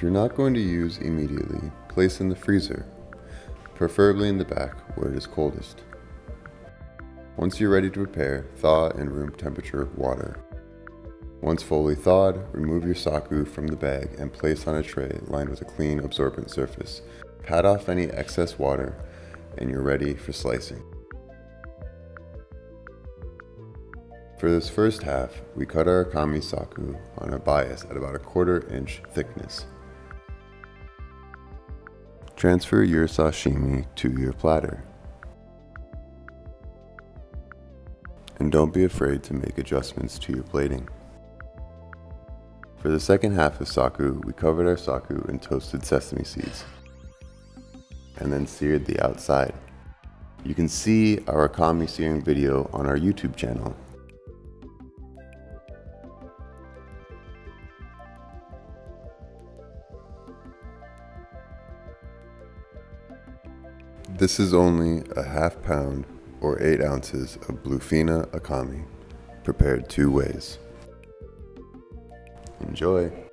If you're not going to use immediately, place in the freezer, preferably in the back where it is coldest. Once you're ready to prepare, thaw in room temperature water. Once fully thawed, remove your saku from the bag and place on a tray lined with a clean absorbent surface. Pat off any excess water and you're ready for slicing. For this first half, we cut our akami saku on a bias at about a quarter inch thickness. Transfer your sashimi to your platter. And don't be afraid to make adjustments to your plating. For the second half of saku, we covered our saku in toasted sesame seeds and then seared the outside. You can see our akami searing video on our YouTube channel. This is only a half pound or 8 ounces of Bluefiná Akami, prepared two ways. Enjoy!